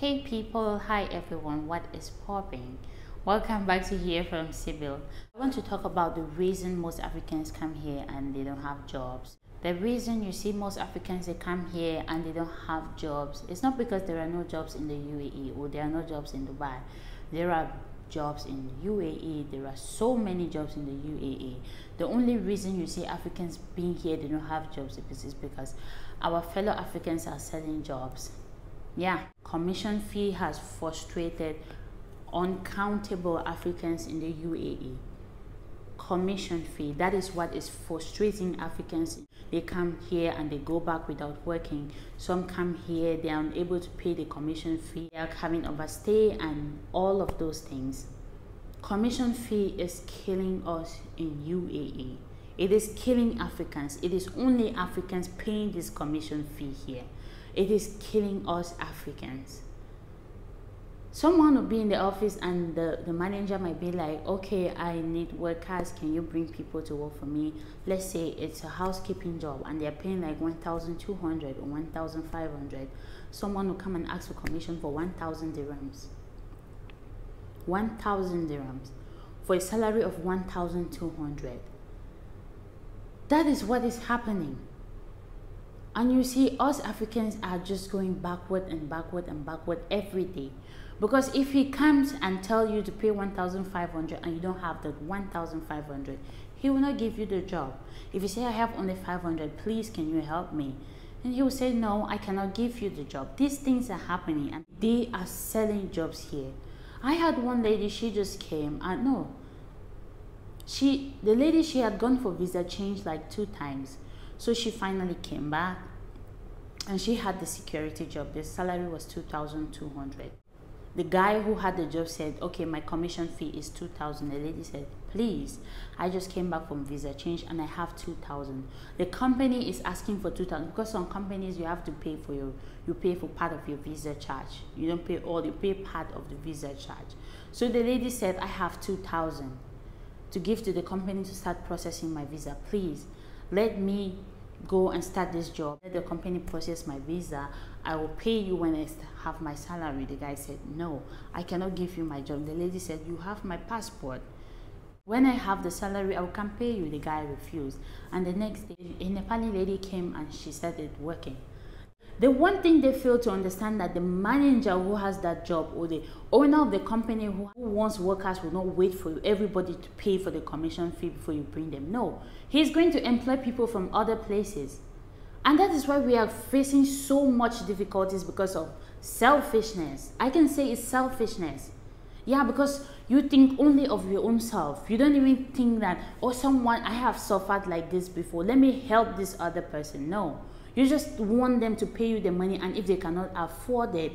Hey people, hi everyone, what is popping? Welcome back to Hear from Sybil. I want to talk about the reason most Africans come here and they don't have jobs. The reason you see most Africans they come here and they don't have jobs, it's not because there are no jobs in the UAE or there are no jobs in Dubai. There are jobs in UAE. There are so many jobs in the UAE. The only reason you see Africans being here, they don't have jobs, is because our fellow Africans are selling jobs. Yeah, commission fee has frustrated uncountable Africans in the UAE. Commission fee, that is what is frustrating Africans. They come here and they go back without working. Some come here, they are unable to pay the commission fee, they are having overstay and all of those things. Commission fee is killing us in UAE. It is killing Africans. It is only Africans paying this commission fee here. It is killing us Africans. Someone will be in the office and the, the manager might be like, okay, I need workers. Can you bring people to work for me? Let's say it's a housekeeping job and they're paying like 1,200 or 1,500. Someone will come and ask for commission for 1,000 dirhams. 1,000 dirhams for a salary of 1,200. That is what is happening. And you see, us Africans are just going backward and backward and backward every day. Because if he comes and tell you to pay 1,500 and you don't have that 1,500, he will not give you the job. If you say, I have only 500, please can you help me? And he will say, no, I cannot give you the job. These things are happening and they are selling jobs here. I had one lady, she just came and no, she, the lady, she had gone for visa change like two times so she finally came back and she had the security job. The salary was 2200 the guy who had the job said, okay, my commission fee is 2000 The lady said, please, I just came back from visa change and I have 2000 The company is asking for 2000 because some companies you have to pay for your, you pay for part of your visa charge. You don't pay all, you pay part of the visa charge. So the lady said, I have 2000 to give to the company to start processing my visa. Please, let me go and start this job. Let the company process my visa. I will pay you when I have my salary. The guy said, no, I cannot give you my job. The lady said, you have my passport. When I have the salary, I will come pay you. The guy refused. And the next day, a Nepali lady came and she started working. The one thing they fail to understand that the manager who has that job or the owner of the company who wants workers will not wait for everybody to pay for the commission fee before you bring them. No, he's going to employ people from other places. And that is why we are facing so much difficulties because of selfishness. I can say it's selfishness. Yeah, because you think only of your own self. You don't even think that, oh, someone, I have suffered like this before. Let me help this other person. No. You just want them to pay you the money, and if they cannot afford it,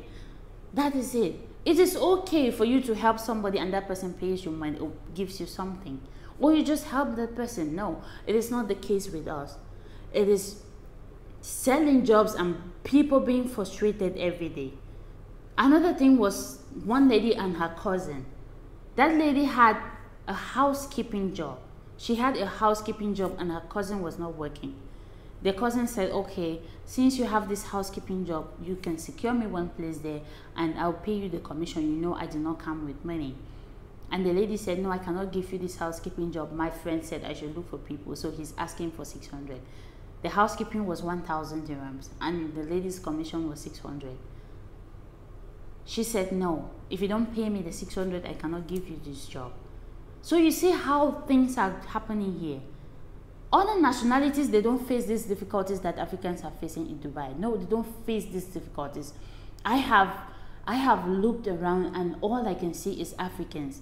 that is it. It is okay for you to help somebody and that person pays you money or gives you something. Or you just help that person. No, it is not the case with us. It is selling jobs and people being frustrated every day. Another thing was one lady and her cousin. That lady had a housekeeping job. She had a housekeeping job and her cousin was not working. The cousin said, okay, since you have this housekeeping job, you can secure me one place there and I'll pay you the commission. You know, I did not come with money. And the lady said, no, I cannot give you this housekeeping job. My friend said I should look for people. So he's asking for 600. The housekeeping was 1,000 dirhams and the lady's commission was 600. She said, no, if you don't pay me the 600, I cannot give you this job. So you see how things are happening here. Other nationalities, they don't face these difficulties that Africans are facing in Dubai. No, they don't face these difficulties. I have, I have looked around and all I can see is Africans.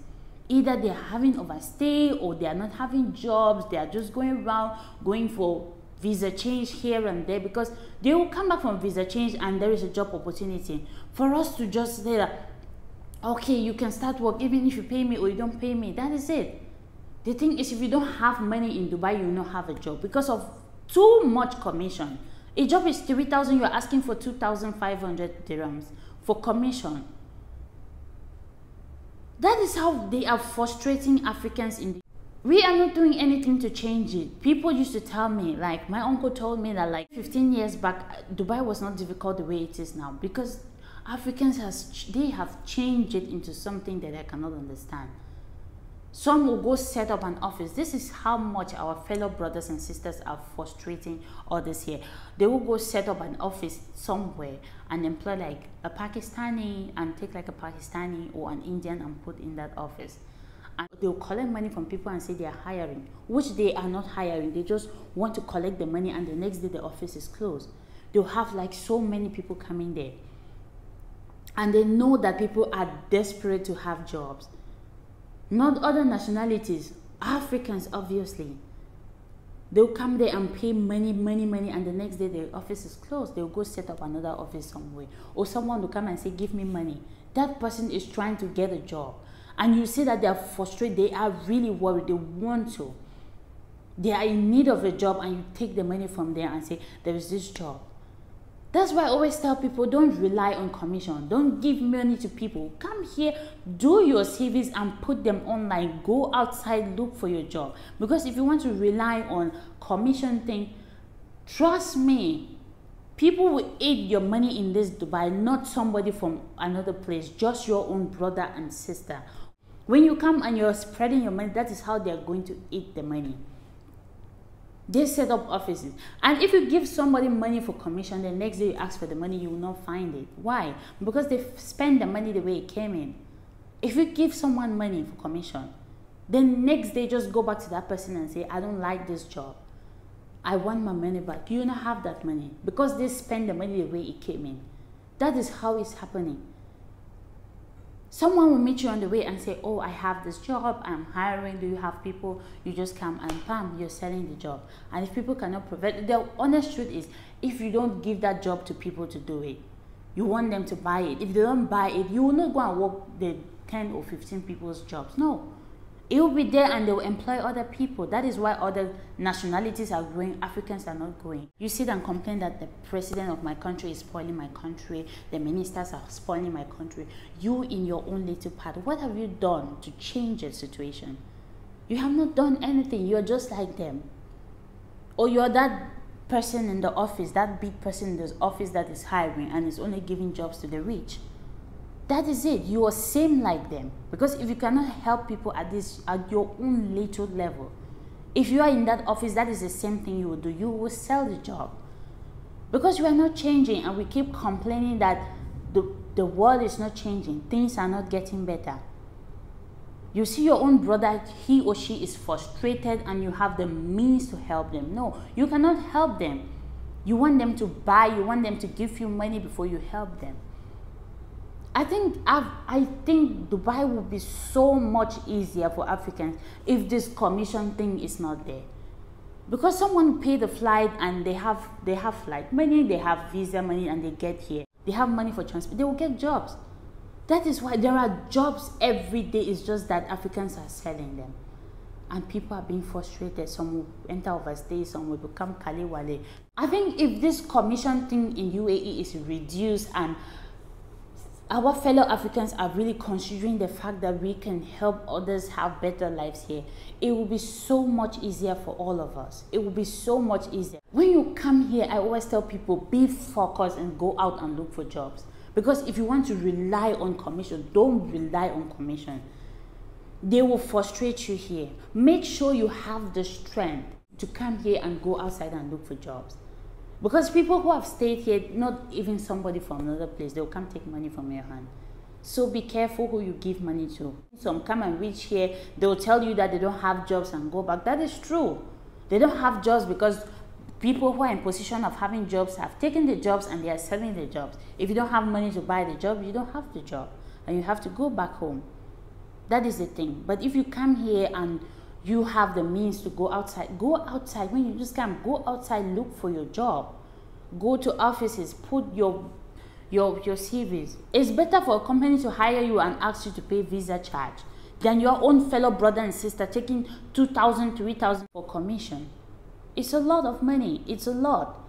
Either they are having overstay or they are not having jobs. They are just going around, going for visa change here and there because they will come back from visa change and there is a job opportunity. For us to just say that, okay, you can start work even if you pay me or you don't pay me, that is it. The thing is, if you don't have money in Dubai, you will not have a job because of too much commission. A job is 3,000, you're asking for 2,500 dirhams for commission. That is how they are frustrating Africans in the we are not doing anything to change it. People used to tell me, like my uncle told me that like 15 years back, Dubai was not difficult the way it is now because Africans has they have changed it into something that I cannot understand. Some will go set up an office. This is how much our fellow brothers and sisters are frustrating others here. They will go set up an office somewhere and employ like a Pakistani and take like a Pakistani or an Indian and put in that office. And they'll collect money from people and say they are hiring, which they are not hiring. They just want to collect the money and the next day the office is closed. They'll have like so many people coming there. And they know that people are desperate to have jobs not other nationalities, Africans, obviously. They'll come there and pay money, money, money, and the next day the office is closed. They'll go set up another office somewhere. Or someone will come and say, Give me money. That person is trying to get a job. And you see that they are frustrated, they are really worried, they want to. They are in need of a job, and you take the money from there and say, There is this job that's why I always tell people don't rely on commission. Don't give money to people. Come here, do your CVs and put them online. Go outside, look for your job. Because if you want to rely on commission thing, trust me, people will eat your money in this Dubai, not somebody from another place, just your own brother and sister. When you come and you're spreading your money, that is how they're going to eat the money. They set up offices. And if you give somebody money for commission, the next day you ask for the money, you will not find it. Why? Because they spend the money the way it came in. If you give someone money for commission, then next day just go back to that person and say, I don't like this job. I want my money back. You don't have that money because they spend the money the way it came in. That is how it's happening. Someone will meet you on the way and say, Oh, I have this job, I'm hiring, do you have people? You just come and bam, you're selling the job. And if people cannot provide, the honest truth is, if you don't give that job to people to do it, you want them to buy it. If they don't buy it, you will not go and work the 10 or 15 people's jobs. No. It will be there and they will employ other people. That is why other nationalities are growing, Africans are not growing. You sit and complain that the president of my country is spoiling my country, the ministers are spoiling my country. You, in your own little part, what have you done to change the situation? You have not done anything. You're just like them. Or you're that person in the office, that big person in the office that is hiring and is only giving jobs to the rich. That is it. You are same like them. Because if you cannot help people at this at your own little level, if you are in that office, that is the same thing you will do. You will sell the job. Because you are not changing and we keep complaining that the, the world is not changing, things are not getting better. You see your own brother, he or she is frustrated and you have the means to help them. No, you cannot help them. You want them to buy, you want them to give you money before you help them. I think I've, I think Dubai would be so much easier for Africans if this commission thing is not there. Because someone pay the flight and they have they have flight money, they have visa money and they get here. They have money for transport, they will get jobs. That is why there are jobs every day. It's just that Africans are selling them. And people are being frustrated. Some will enter overstay, some will become Kaliwale. I think if this commission thing in UAE is reduced and our fellow Africans are really considering the fact that we can help others have better lives here, it will be so much easier for all of us. It will be so much easier. When you come here, I always tell people be focused and go out and look for jobs. Because if you want to rely on commission, don't rely on commission. They will frustrate you here. Make sure you have the strength to come here and go outside and look for jobs. Because people who have stayed here, not even somebody from another place, they'll come take money from your hand. So be careful who you give money to. Some come and reach here, they'll tell you that they don't have jobs and go back. That is true. They don't have jobs because people who are in position of having jobs have taken the jobs and they are selling the jobs. If you don't have money to buy the job, you don't have the job. And you have to go back home. That is the thing. But if you come here and you have the means to go outside. Go outside. When you just come go outside look for your job. Go to offices put your your your cvs it's better for a company to hire you and ask you to pay visa charge than your own fellow brother and sister taking 2000 3000 for commission. It's a lot of money. It's a lot.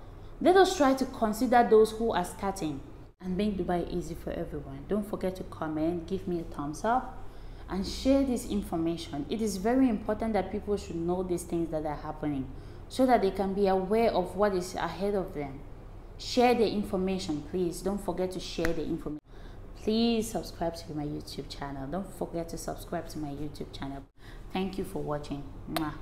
Let us try to consider those who are starting. And make dubai easy for everyone. Don't forget to comment give me a thumbs up and share this information. It is very important that people should know these things that are happening so that they can be aware of what is ahead of them. Share the information, please. Don't forget to share the information. please subscribe to my youtube channel don't forget to subscribe to my youtube channel thank you for watching Mwah.